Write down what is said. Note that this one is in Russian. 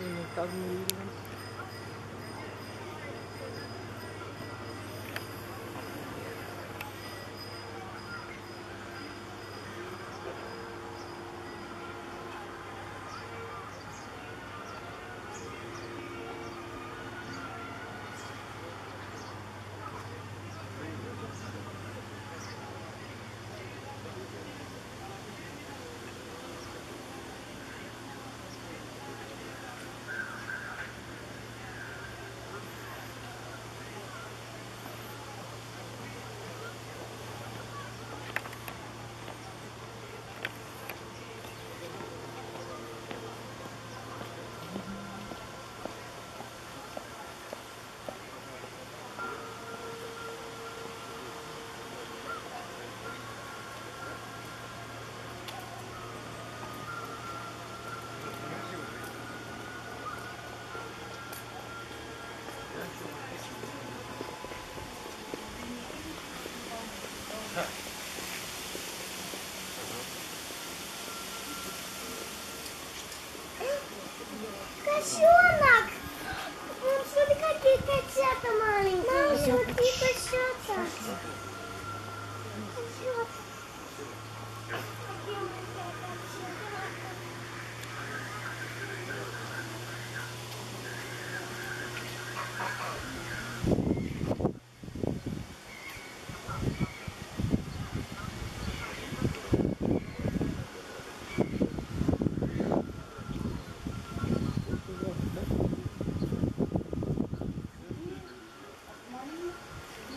no caso Murilo. Кошонок! Мам, смотри, какие котята маленькие. Мам, смотри, кошата.